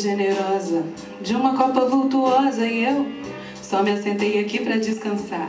generosa de uma copa vultuosa e eu só me assentei aqui para descansar.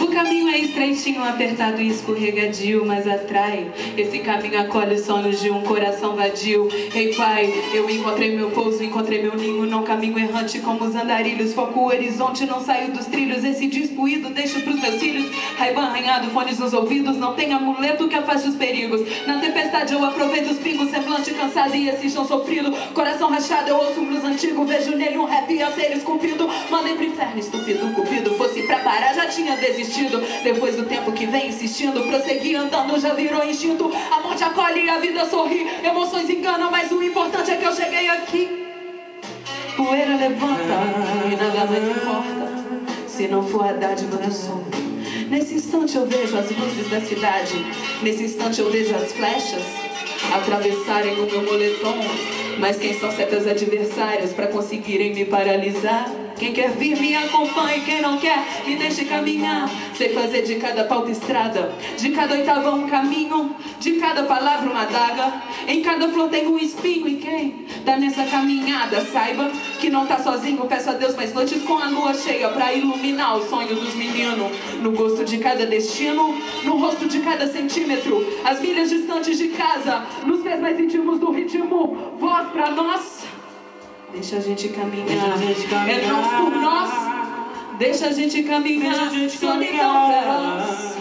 O caminho é estreitinho, apertado e escorregadio, mas atrai. Esse caminho acolhe os sonhos de um coração vadio. Ei, pai, eu encontrei meu pouso, encontrei meu ninho. Não caminho errante como os andarilhos. Foco o horizonte, não saio dos trilhos. Esse despuído deixo pros meus filhos. Raiban arranhado, fones nos ouvidos. Não tem amuleto que afaste os perigos. Na tempestade eu aproveito os pingos. Semblante cansado e esse chão sofrido. Coração rachado, eu ouço um blues antigo. Vejo nele um rap a ser esculpido. Mandei pro inferno, estúpido, já tinha desistido. Depois do tempo que vem insistindo, prossegui andando, já virou instinto. A morte acolhe e a vida sorri. Emoções enganam, mas o importante é que eu cheguei aqui. Poeira levanta e nada mais importa. Se não for a dádiva do som. Nesse instante eu vejo as luzes da cidade. Nesse instante eu vejo as flechas atravessarem o meu moletom. Mas quem são certas adversárias para conseguirem me paralisar? Quem quer vir me acompanhe, quem não quer me deixe caminhar. Sei fazer de cada pauta estrada, de cada oitava um caminho, de cada palavra uma daga. Em cada flor tem um espinho e quem tá nessa caminhada saiba que não tá sozinho. Peço a Deus mais noites com a lua cheia pra iluminar o sonho dos meninos. No gosto de cada destino, no rosto de cada centímetro, as milhas distantes de casa, nos pés mais íntimos do ritmo. Voz pra nós. Deixa a gente caminhar. Deixa a gente caminhar. É por nós. Deixa a gente caminhar. Deixa a gente Solidão caminhar.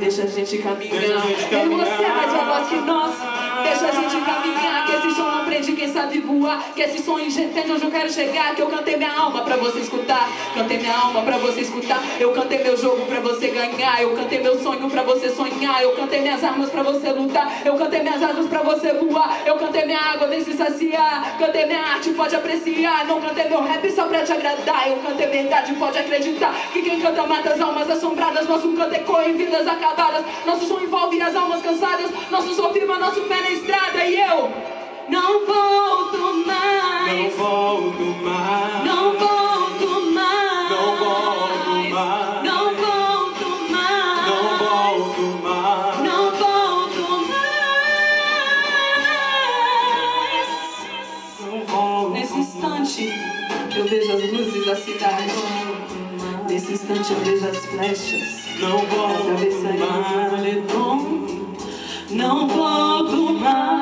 Deixa a gente caminhar. Gente Eu e você é caminhar. mais veloz que nós. Deixa a gente caminhar. Que esse som não prende quem sabe voar. Que esse som entende onde eu quero chegar. Que eu cantei minha alma pra você escutar. Cantei minha alma pra você escutar. Eu cantei meu jogo pra você ganhar. Eu cantei meu sonho pra você sonhar. Eu cantei minhas armas pra você lutar. Eu cantei minhas asas pra você voar. Eu cantei minha água, vem se saciar. Cantei minha arte, pode apreciar. Não cantei meu rap só pra te agradar. Eu cantei verdade, pode acreditar. Que quem canta mata as almas assombradas. Nosso canto ecoa em vidas acabadas. Nosso som envolve as almas cansadas. Nosso som firma nosso pé na estrada. E eu não volto Não mais. volto mais. Não volto mais. Não volto mais. Não volto mais. Não volto mais. Não volto mais. Não volto Nesse instante eu vejo as luzes da cidade. Nesse instante eu vejo as flechas Não volto mais. Não volto mais.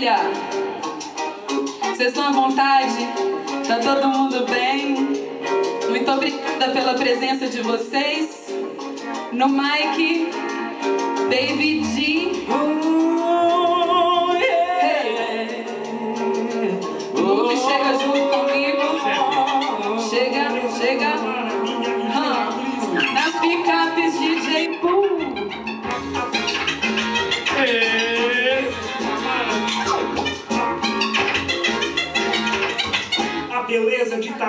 Família. Vocês estão à vontade? Tá todo mundo bem? Muito obrigada pela presença de vocês. No mic, Baby G.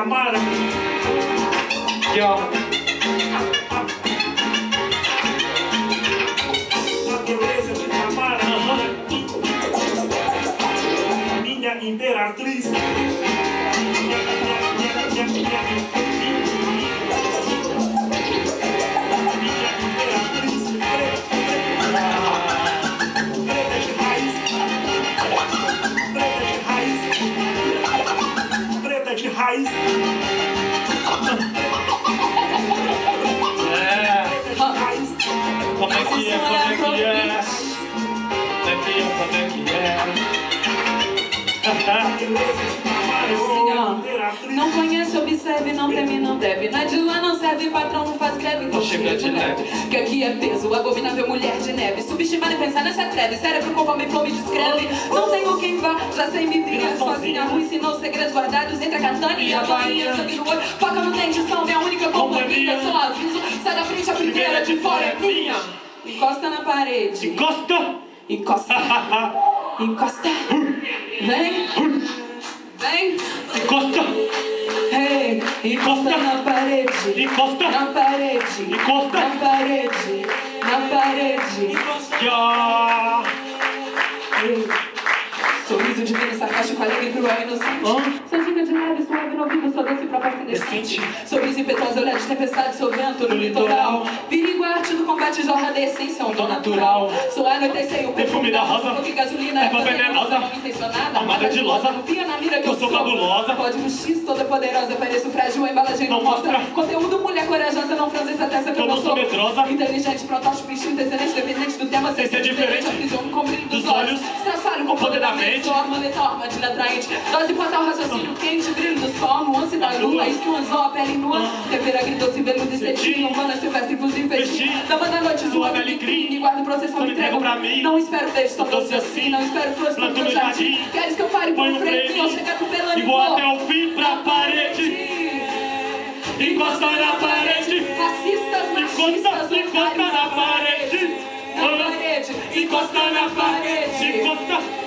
beleza de Tamara. Aqui, ó. A beleza de Tamara. Minha imperatriz. É que é? É é? Assim, ó. Não conhece, observe, não teme, não deve. Na de lá não serve, patrão não faz greve, então Não chega de leve. Que aqui é peso, abominável mulher de neve. Subestimar e pensar nessa treve. Cérebro conforme flow me descreve. Não tenho quem vá, já sei me vinha. Sozinha, rua ensinou segredos guardados entre a Catânia e a Bahia. Sangue no olho, foca no dente, são minha única companhia. Só aviso, sai da frente, a primeira de fora é minha. Encosta na parede. Encosta! Encosta. Encosta. Vem. Vem. Encosta! Ei, encosta na parede. Encosta! Na parede. Encosta. Na parede. Na parede. Ya! Ei. Sorriso divino, sarcástico, alegre, cruel, inocente. Sua dica de leve, suave no ouvido, sua doce proposta indecente. Decente. Sorriso impetuoso, olhar de tempestade, seu vento no litoral. Perigo, arte do combate, jorra da essência, um dom natural. Sou anoitecer o Perfume da rosa. Porque gasolina, Erva venenosa. Intencionada. Amada de losa. Pia na mira que Eu sou fabulosa. Código X, toda poderosa, pareço frágil, a embalagem não, mostra. Conteúdo, mulher corajosa, não franze essa testa que eu, Eu não sou medrosa. Inteligente, protótipo, instinto, excelente, dependente do tema, Sem ser diferente. Com brilho dos, olhos. Estraçalho Com poder da mente. Armamenta, armadilha atraente. Dose fatal, raciocínio quente, brilho do sol, nuance da lua, anzol, a pele nua. Tempera agridoce, veludo e cetim, humana, silvestre, fusil e festim. Da noite, Suave suave alecrim. alecrim. Guardo processão, me entrego pra mim. Não espero beijo tão Doce assim. assim. Não espero flores Planto teu jardim. Queres que eu pare por um freio? freio. Chega atropelando E vou até o fim pra parede. Encosta na parede. Racistas, machistas, encosta na parede. Na parede, Encosta na parede. Encosta.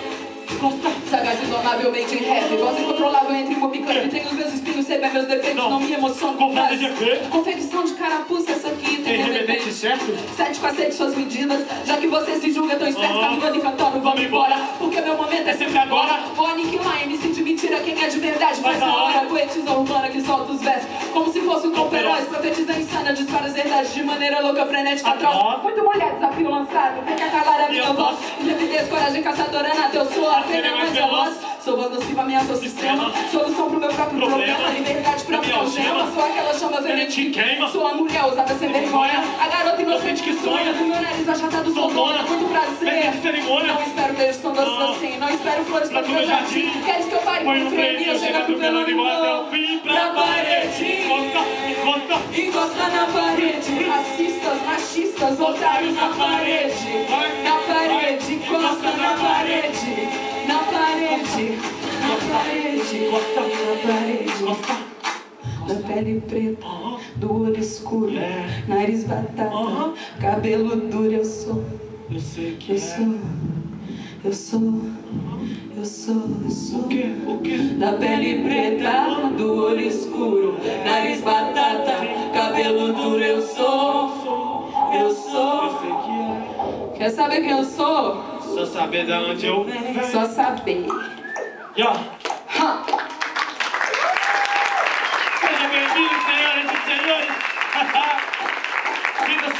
Encosta. Sagaz indomável, made in heavy Voz incontrolável entre mobicante Tenho os meus espinhos, bem meus defeitos Não. Não me emociono Com de efeito. Confecção de carapuça, essa aqui tem Tem remedente certo? Sete com aceite suas medidas Já que você se julga tão esperto Ah. Caminhando e cantando, vamos embora Porque meu momento é É sempre agora Vou aniquilar MC de mentira Quem é de verdade faz Faz a a hora. Poetisa urbana que solta os versos Como se fosse um feroz. Profetiza insana, dispara as verdades De maneira louca, frenética, Atroz. Muito mulher, desafio lançado Vem cá calar a minha voz. Intrepidez, coragem, caçadora nata Eu sou a fêmea mais mais veloz. Sou nociva, ameaça o sistema. Solução pro meu próprio problema, Problema. Liberdade pra minha algema. Sou aquela chama veemente te queima. Sou a mulher usada sem vergonha A garota inocente que sonha Do meu nariz achatado sou Soltona. dona Muito prazer de cerimônia. Não espero beijos tão doces Não. assim Não espero flores Pra meu jardim jardim. Queres que eu pare com freio, Chega chega atropelando e vou até o fim pra parede. Encosta, encosta. Encosta na parede, racistas, machistas, otários na parede. Na parede, encosta na parede. Parede, Encosta. na parede. Encosta. Da pele preta, Aham. do olho escuro, É. nariz batata, Aham. cabelo duro, eu sou, Eu sei que eu é. sou, eu sou, eu sou, eu sou. O quê? O quê? Da pele preta, do olho escuro, nariz batata, cabelo duro, eu sou, eu Eu sou. sei que Quer saber quem eu sou? é. Só saber de onde eu venho. Só saber. Ya. Ha!